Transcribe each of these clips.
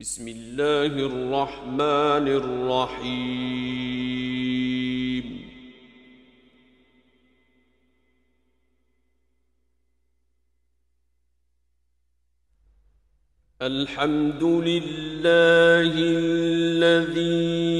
بسم الله الرحمن الرحيم. الحمد لله الذي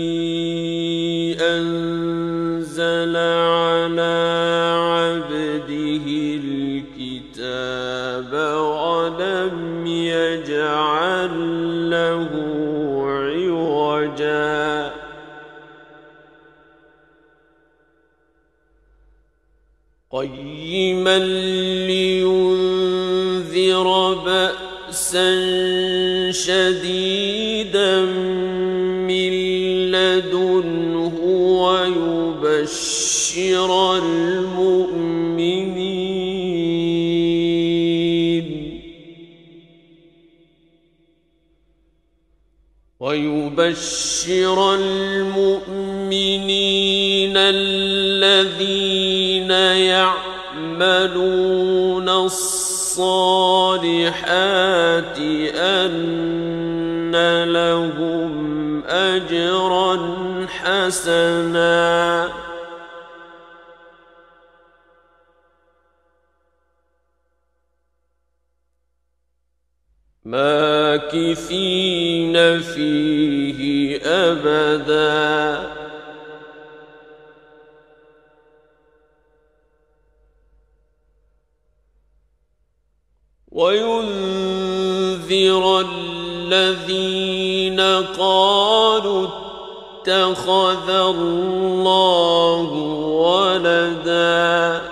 شديدا من لدنه ويبشر المؤمنين. ويبشر المؤمنين الذين يعملون الصالحات أن لهم أجرا حسنا. ماكثين الذين قالوا اتخذ الله ولدا.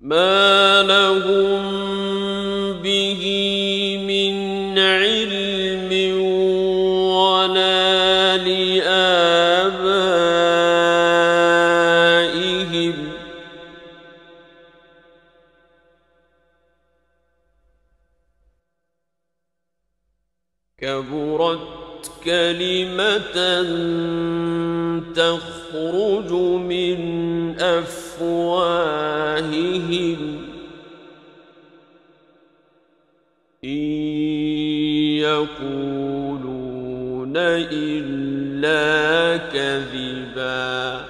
ما كبرت كلمة تخرج من أفواههم. إن يقولون إلا كذبا.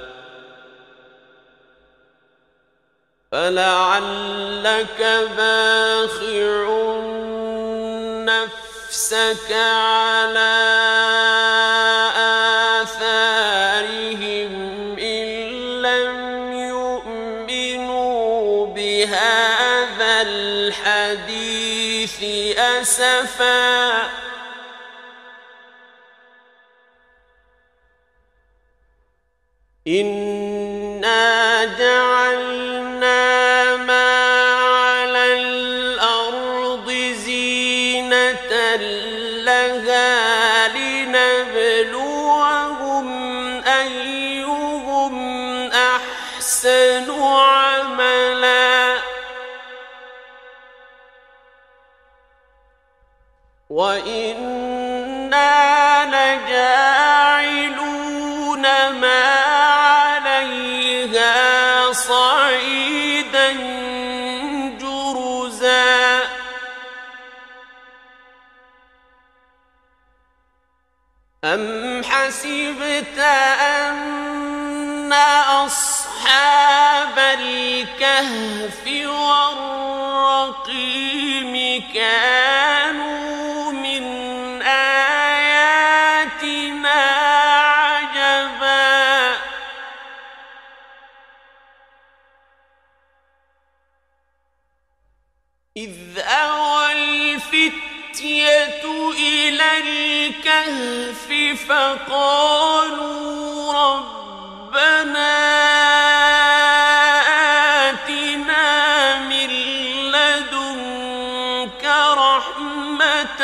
فلعلك باخع نفسك على آثارهم إن لم يؤمنوا بهذا الحديث أسفا. إنا وإنا لجاعلون ما عليها صعيدا جرزا أم حسبت أن أصحاب الكهف والرقيم كانوا الكهف فقالوا ربنا آتنا من لدنك رحمة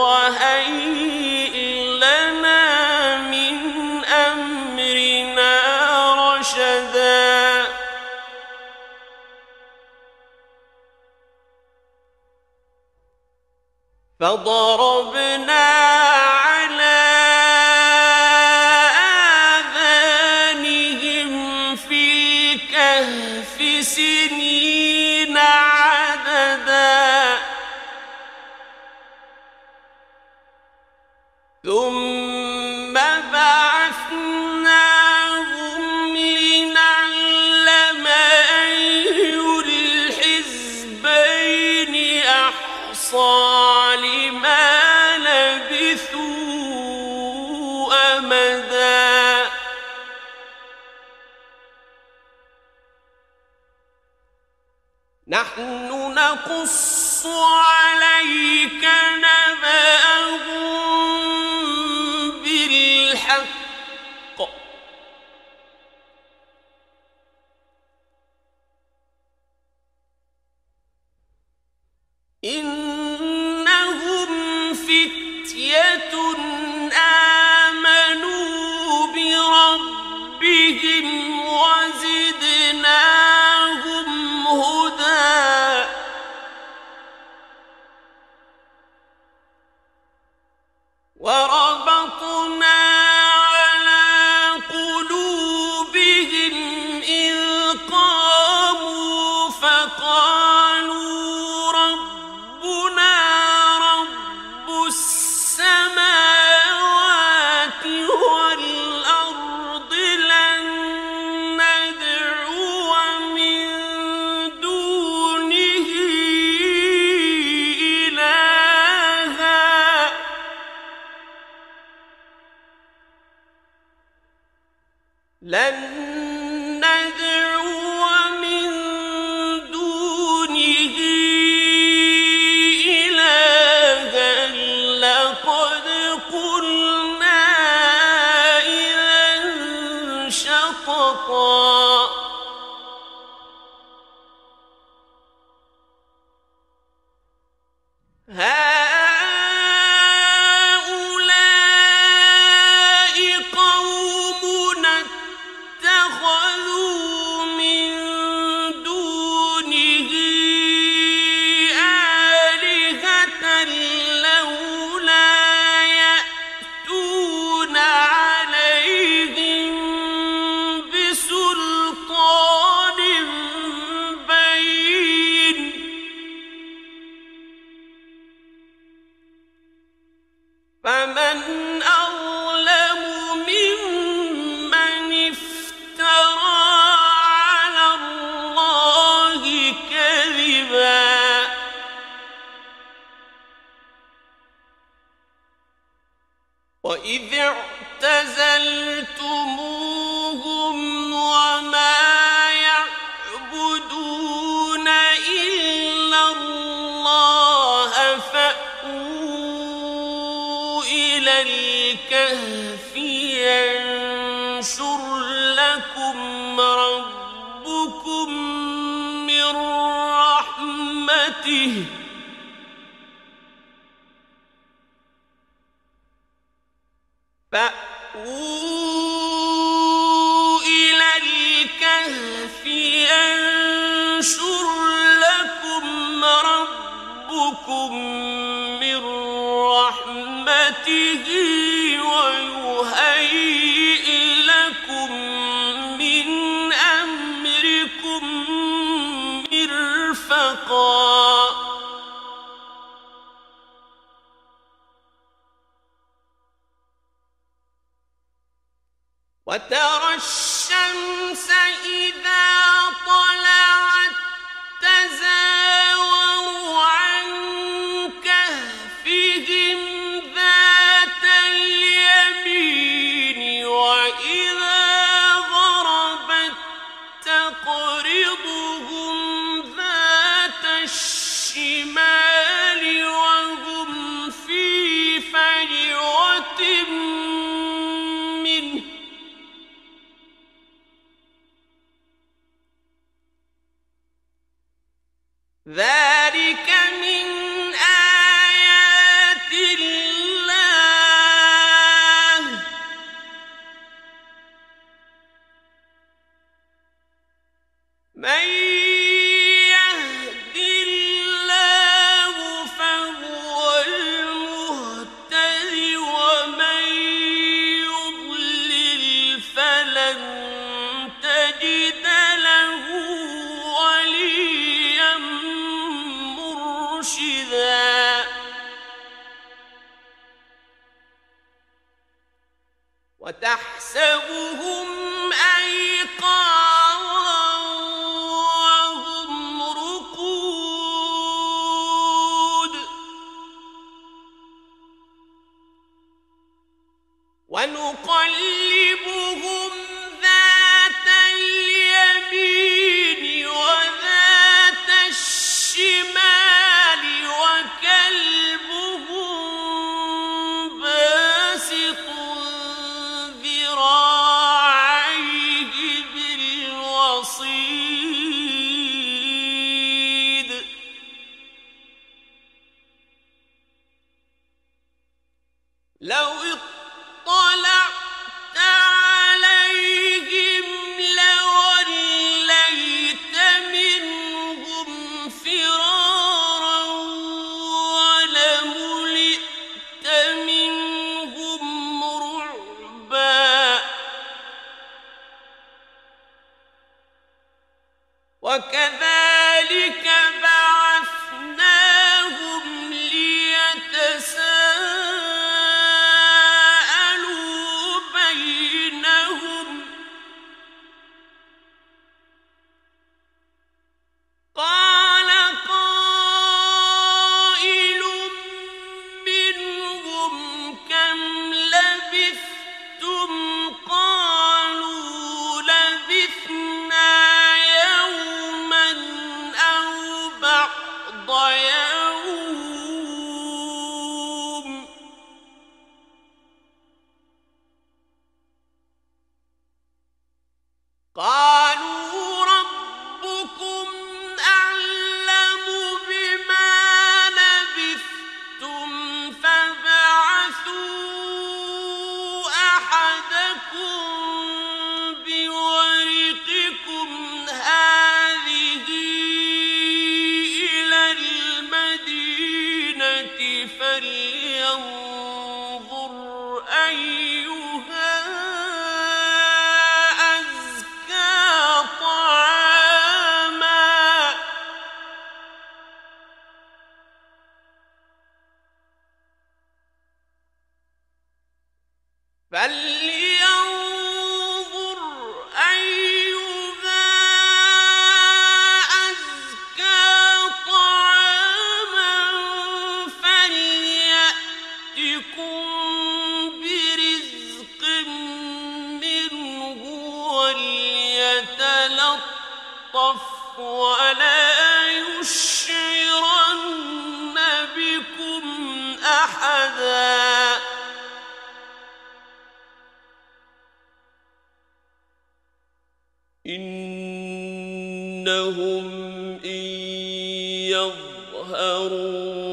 وهيئ لنا من أمرنا رشدا. فضربنا الكهف 抓 لن مرفقا وترى إنهم إن يظهروا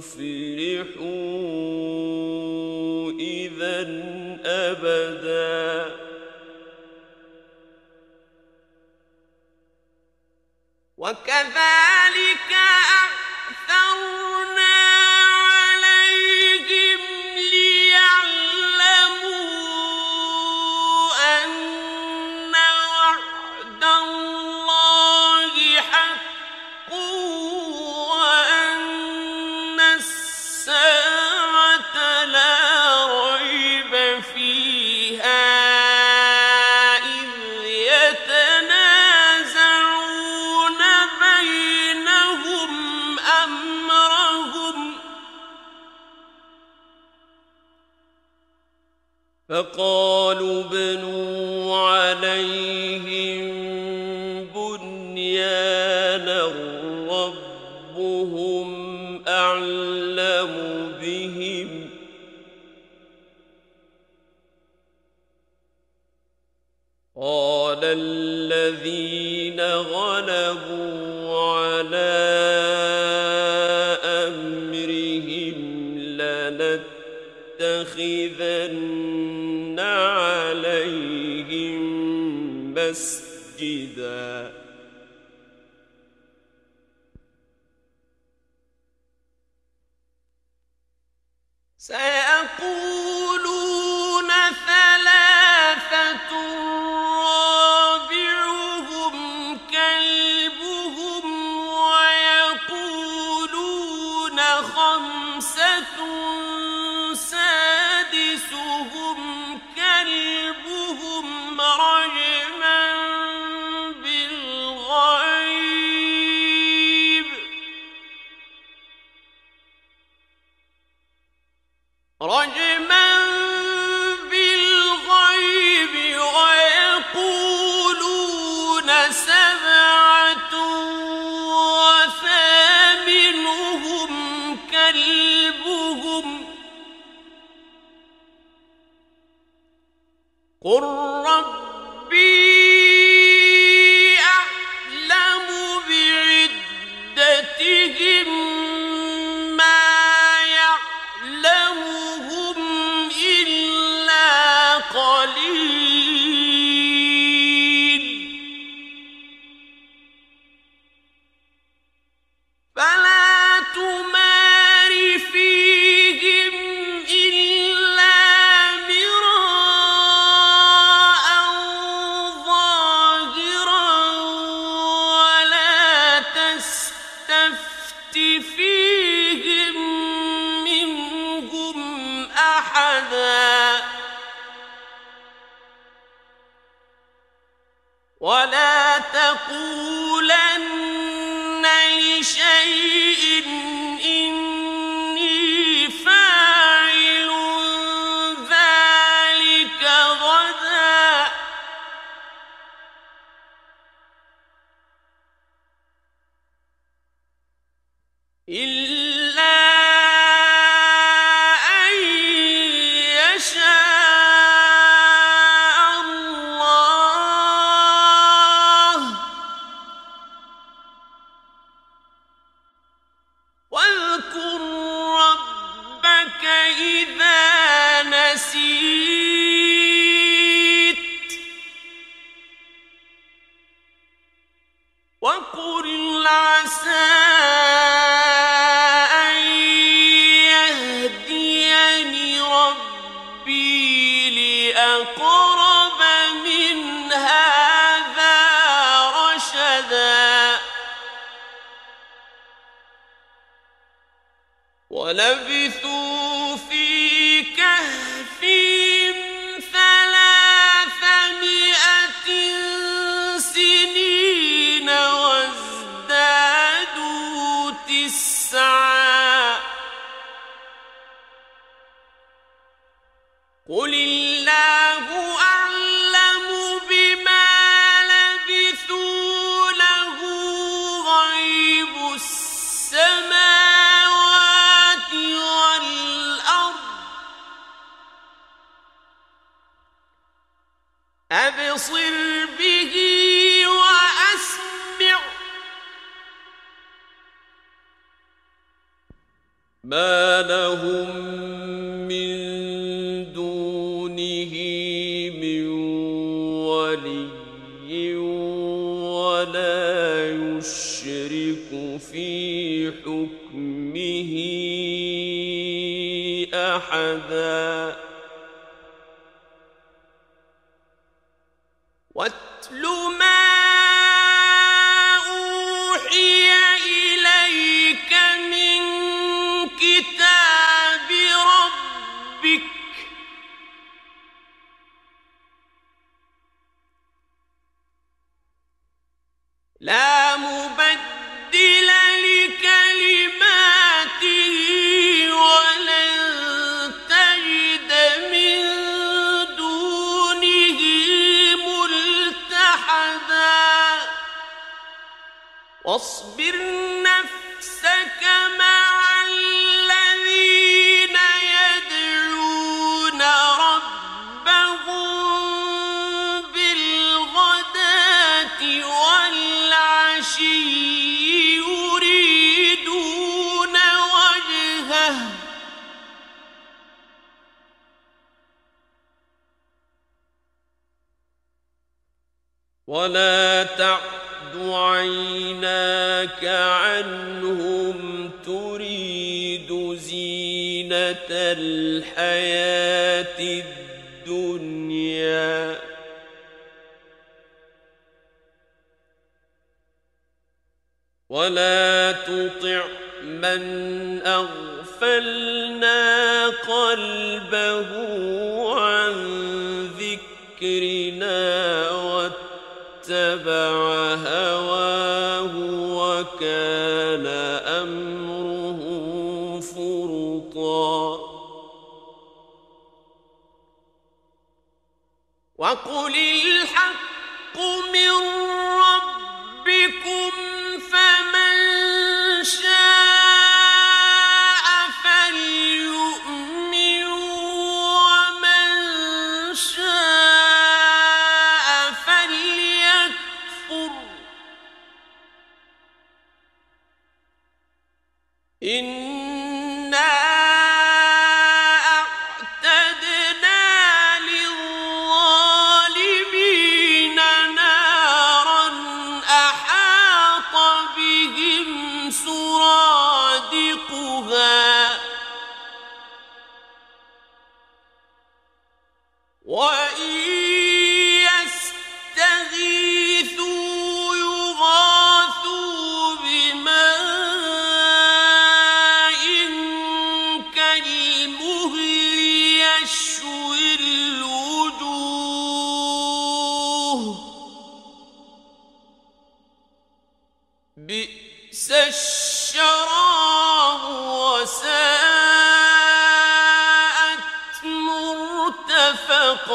تفلحوا إذا أبدا. وكذلك أعثرنا غلبوا على أمرهم لنتخذن عليهم مسجدا. سيأتي واصبر نفسك مع الذين يدعون ربهم بالغداة والعشي يريدون وجهه. ولا وعيناك عنهم تريد زينة الحياة الدنيا. ولا تطع من أغفلنا قلبه عن ذكرنا واتبع هواه وكان أمره فرطا. وقل الحق من وساءت مرتفقا.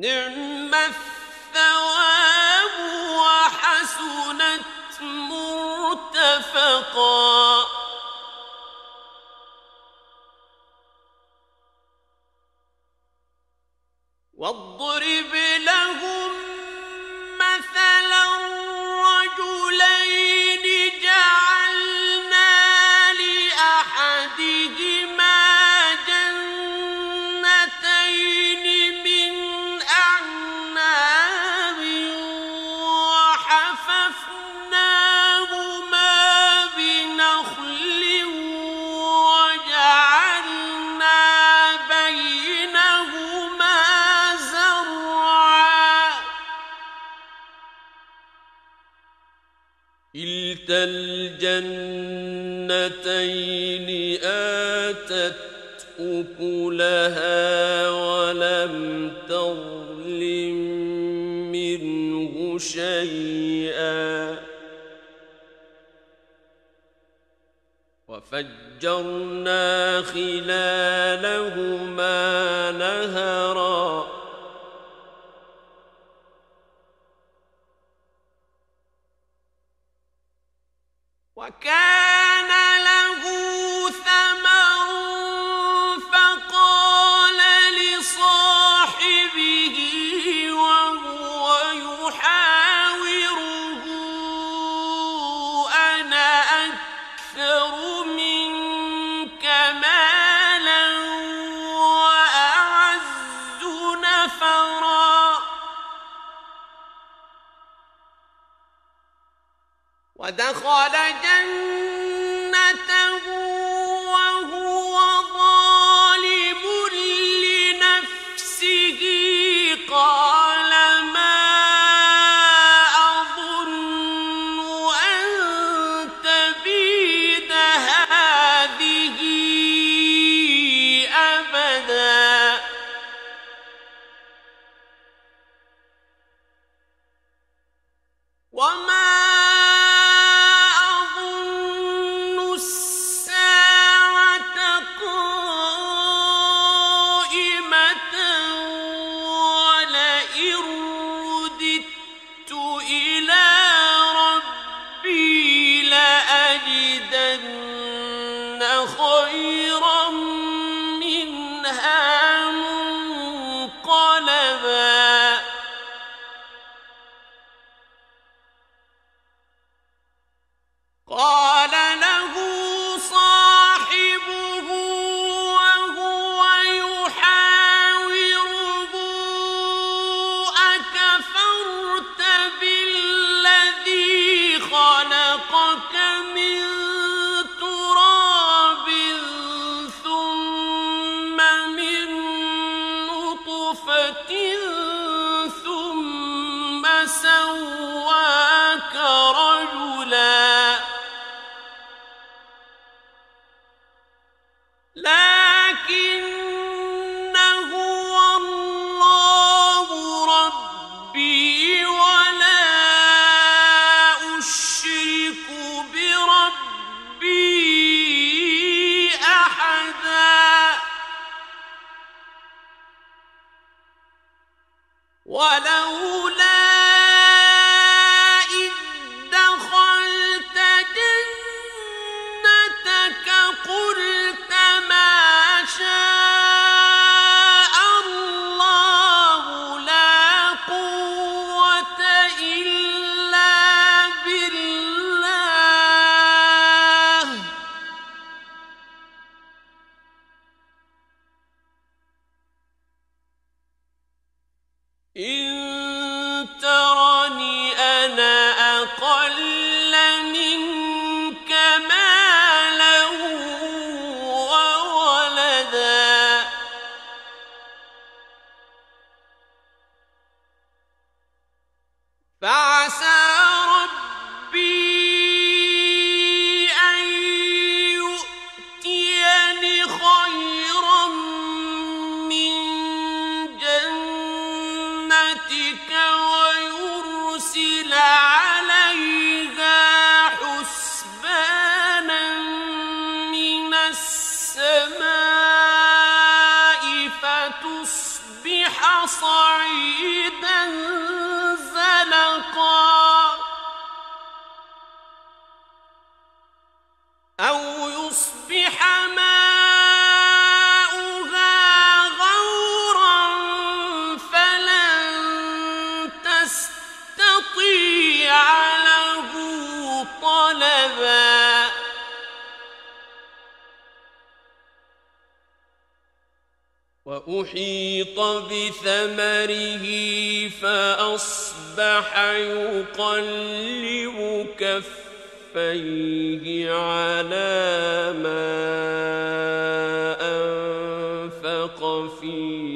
نعم الثواب مرتفقا. واضرب لهم جنتين آتت أكلها ولم تظلم منه شيئا. وفجرنا خلالهما نهرًا. أحيط بثمره فأصبح يقلب كفيه على ما أنفق فيه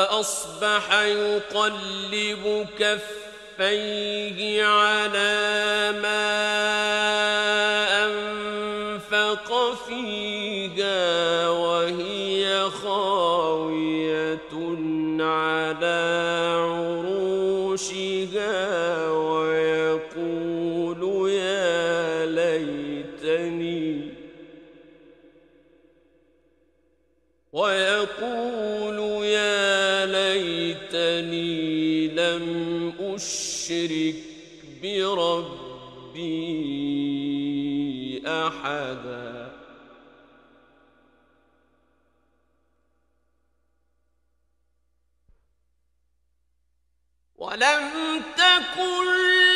فأصبح يقلب كفيه على ما أنفق فيها وهي خاوية على أشرك بربي أحدا. ولم تكن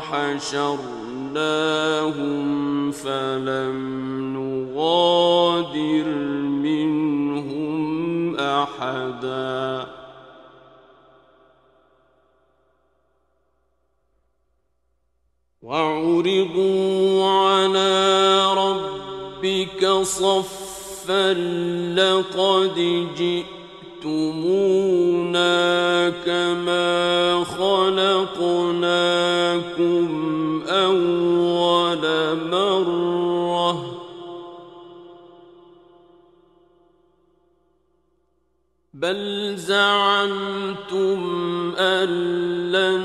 وحشرناهم فلم نغادر منهم أحدا. وعرضوا على ربك صفا لقد جئتمونا كما خلقناكم أول مرة. بل زعمتم أن لن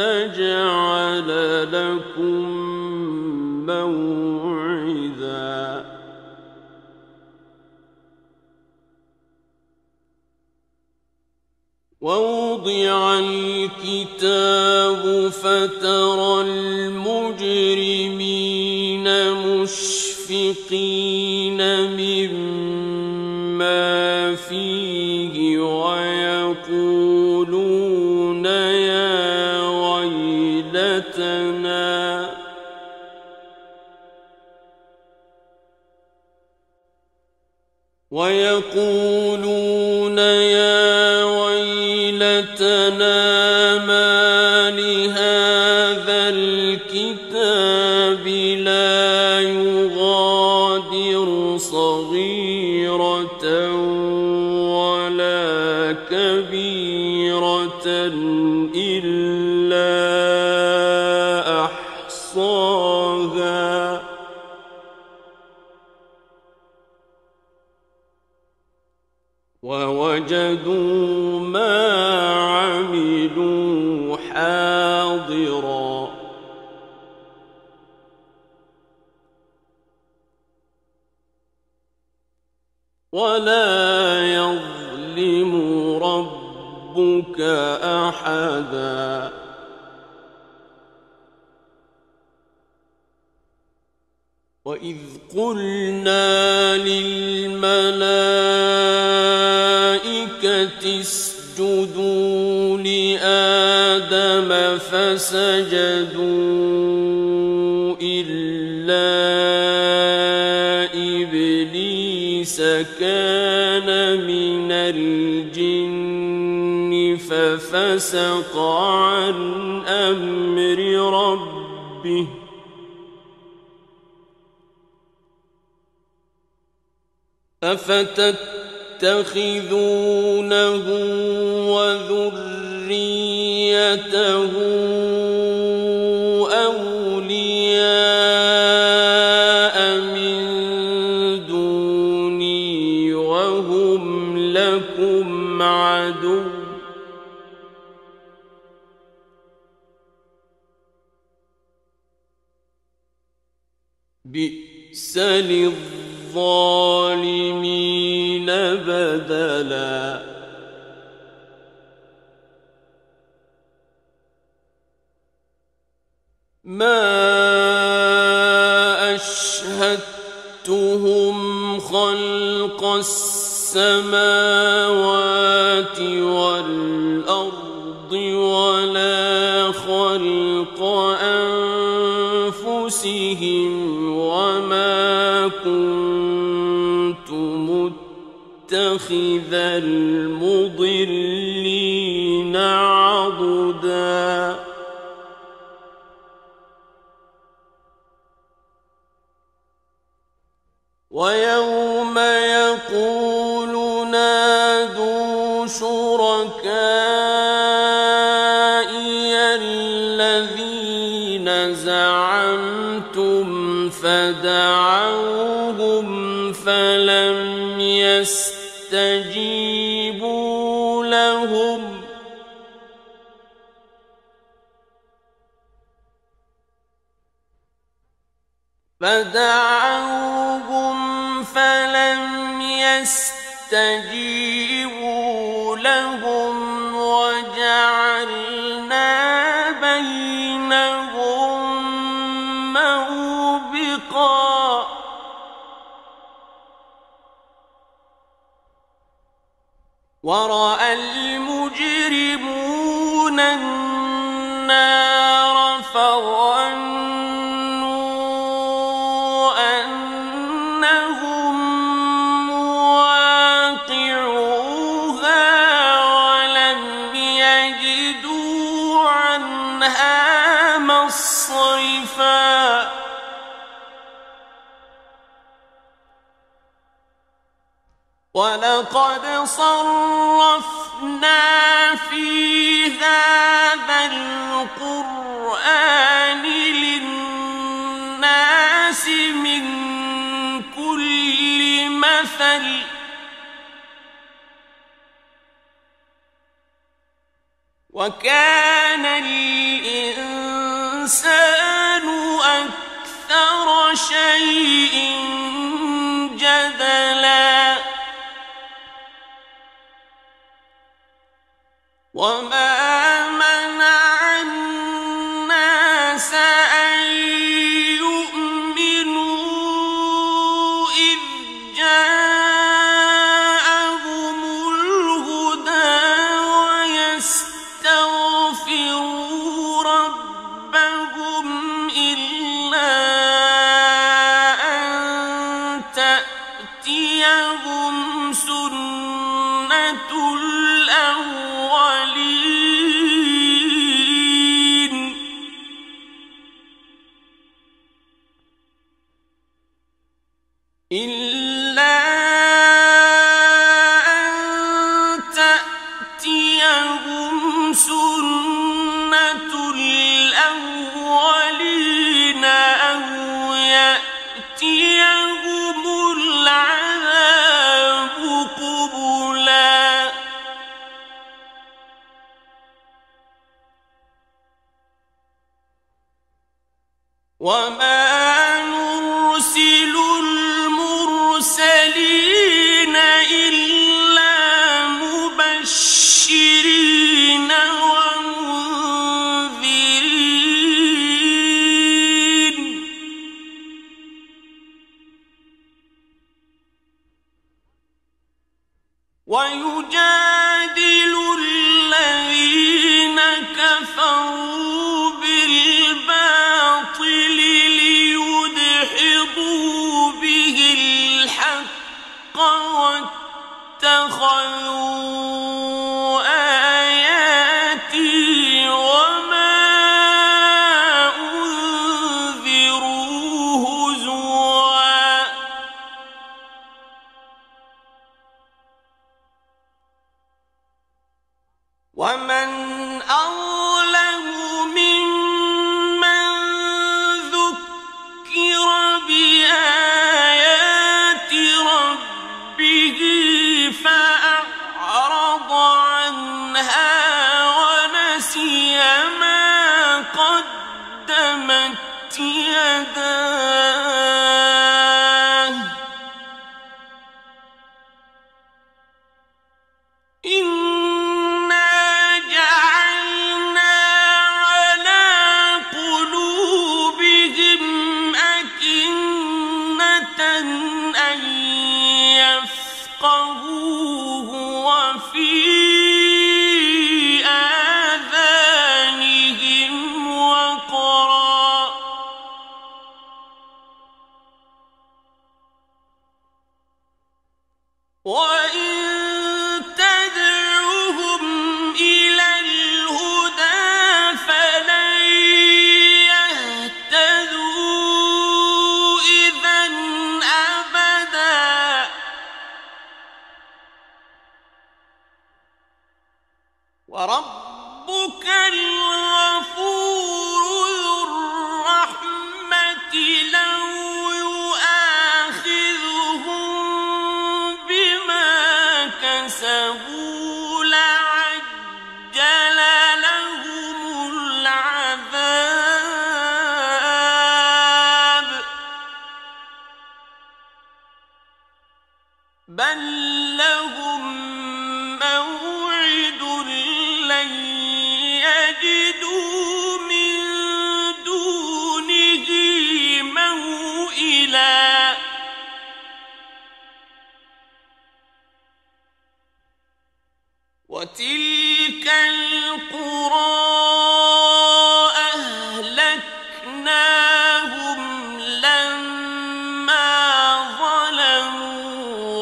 نجعل لكم موعدا. ووضع الكتاب فترى المجرمين مشفقين مما فيه ويقولون يا ويلتنا. ويقولون يا ولا يظلم ربك أحدا. وإذ قلنا فتتخذوا أشهدتهم خلق السماوات والأرض ولا خلق أنفسهم وما كنت متخذ المؤمنين 圣洁。وراى المجرمون النار وَلَقَدْ فِي هَذَا الْقُرْآنِ لِلنَّاسِ مِنْ كُلِّ مَثَلٍ. وَكَانَ ومن أظلم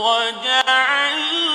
وجعلنا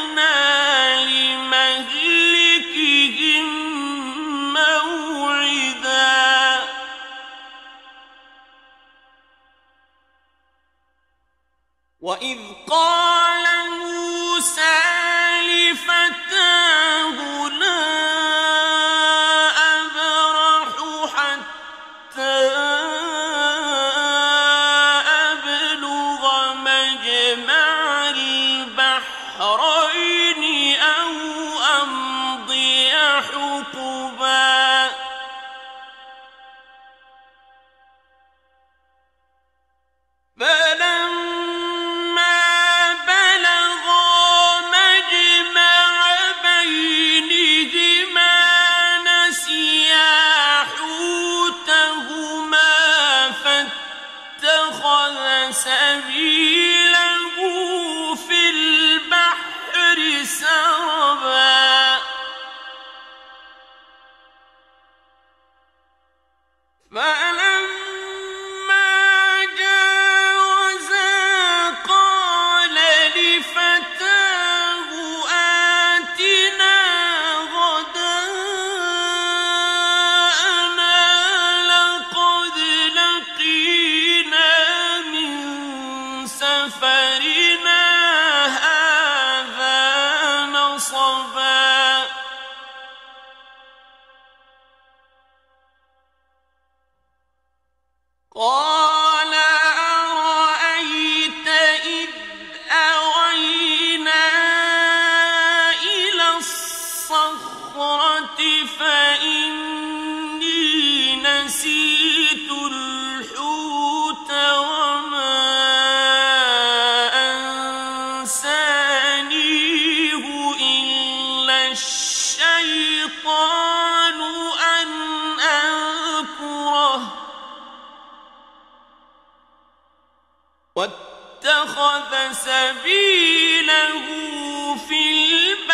واتخذ سبيله في البحر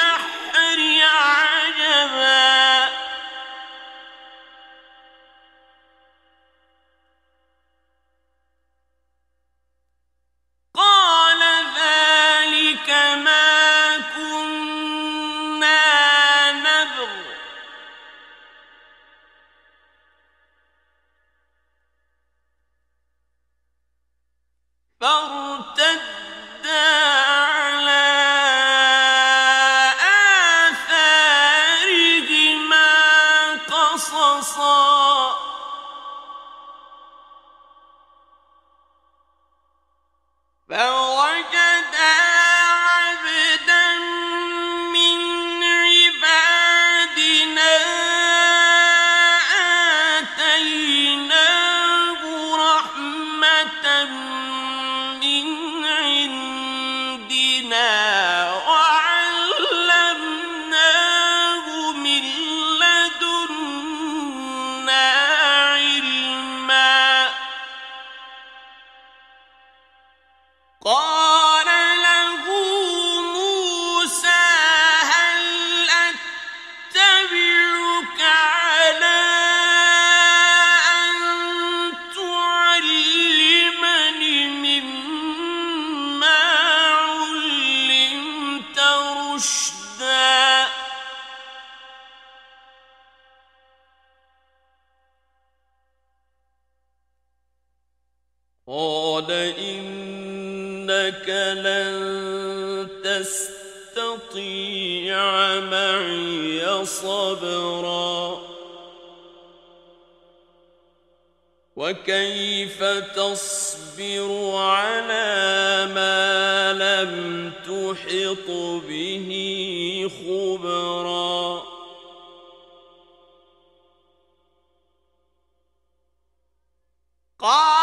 قال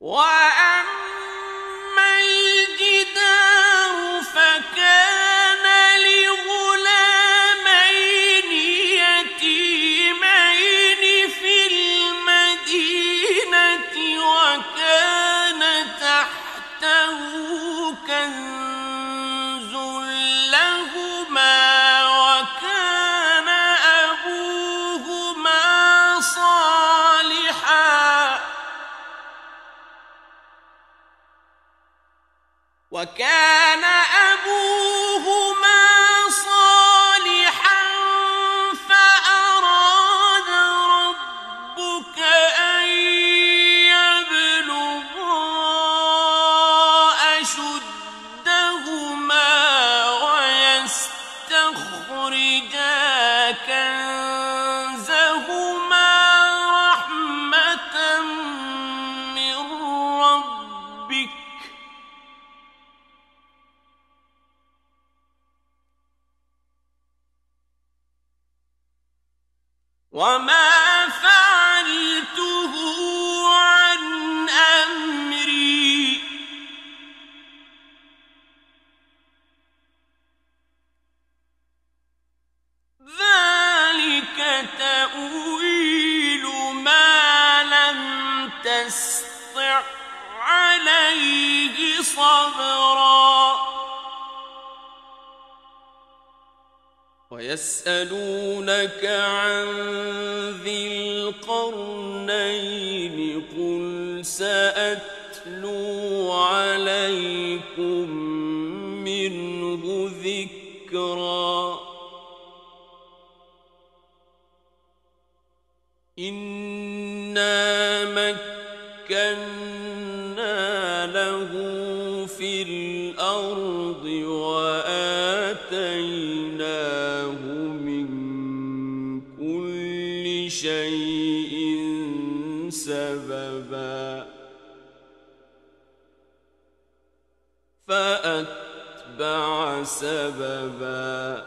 What? يسألونك عن شيء سببا فأتبع سببا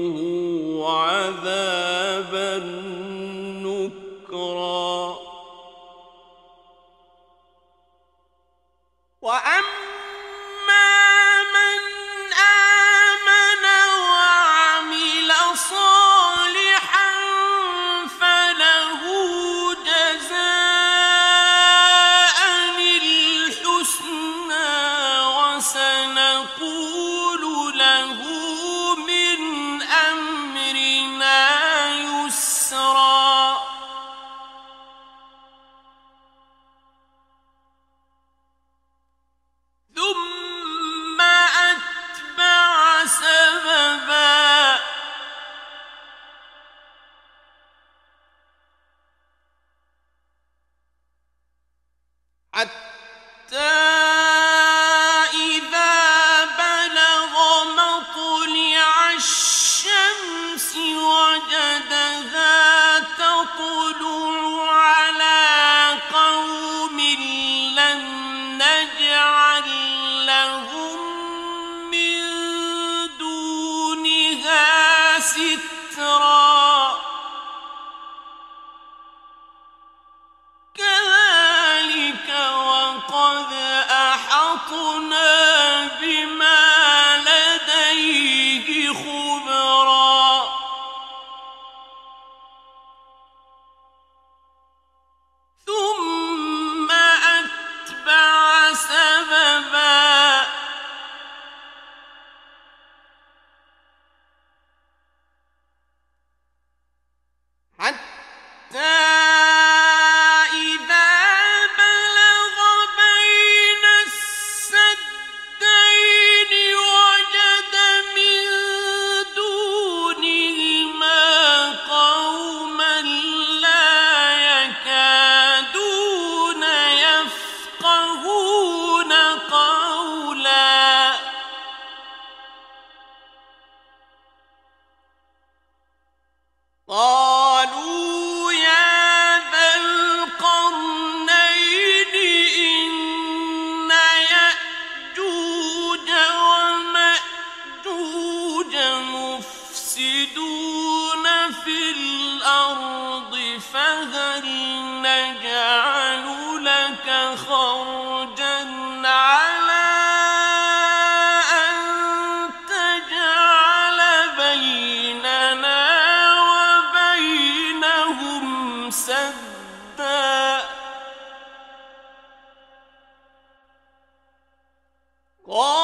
Oh!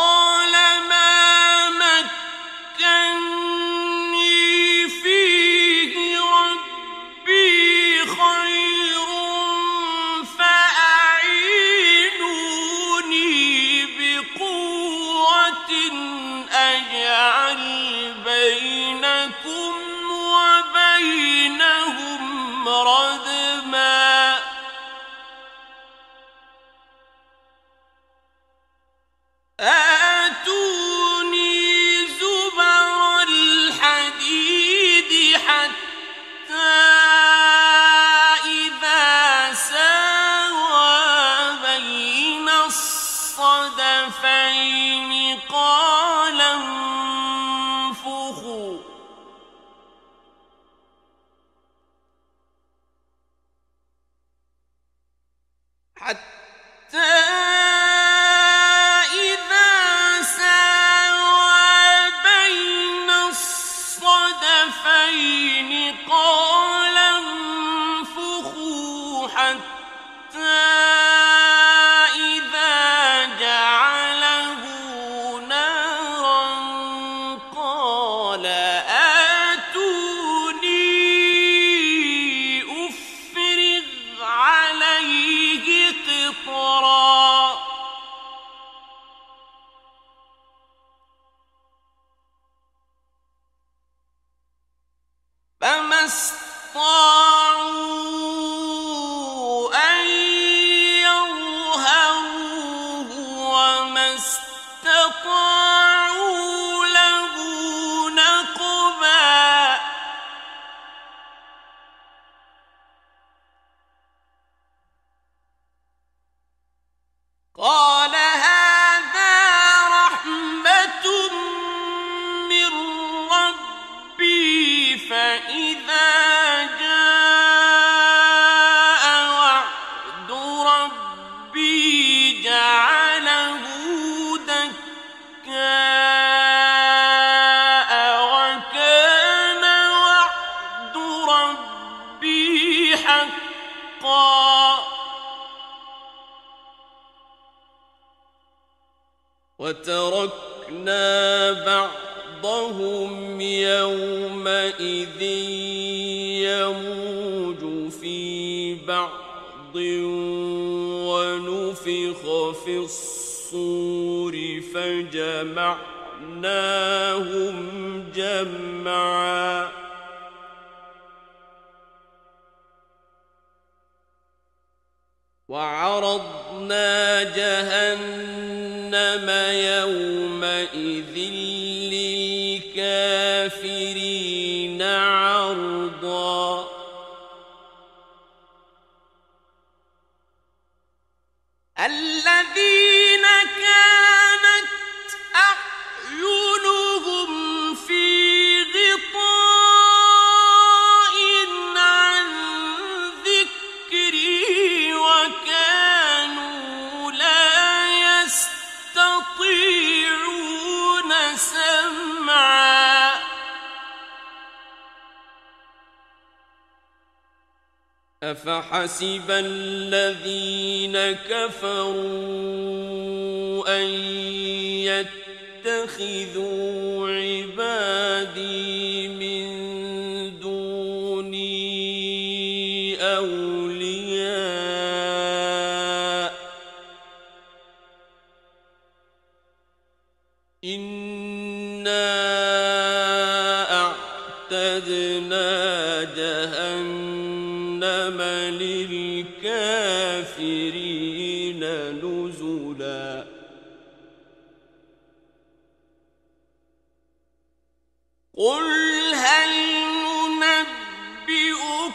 أفحسب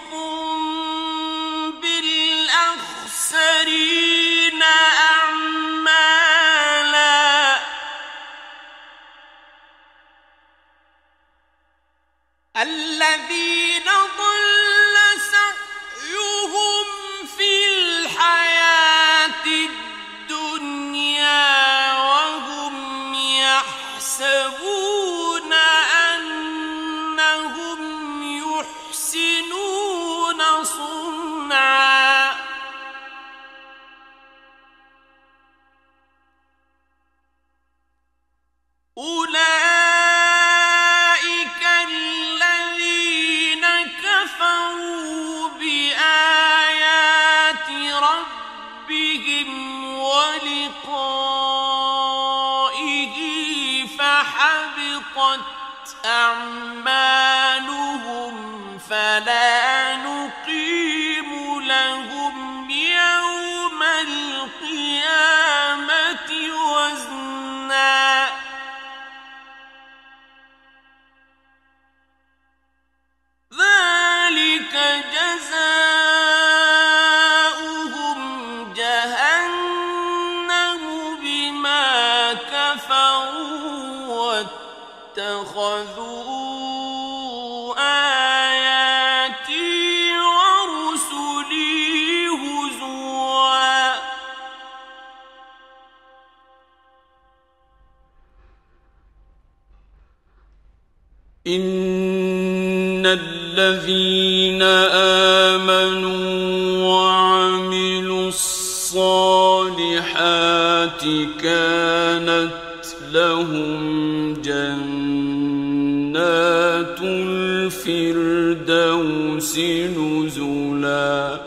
ننبئكم الذين آمنوا وعملوا الصالحات كانت لهم جنات الفردوس نزلا.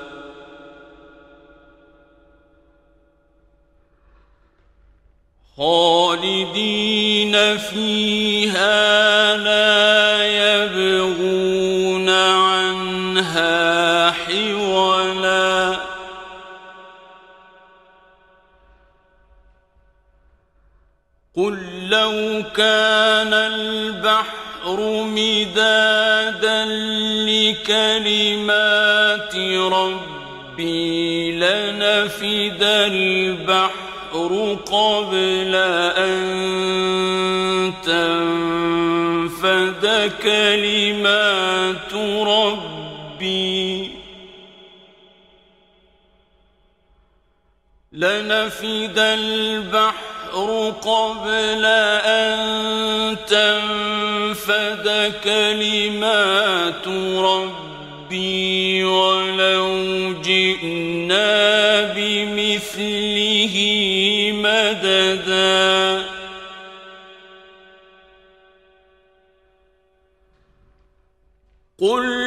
خالدين فيها لا قل لو كان البحر مدادا لكلمات ربي لنفد البحر قبل أن تنفد كلمات ربي. لنفد البحر قبل أن تنفد كلمات ربي ولو جئنا بمثله مددا. قل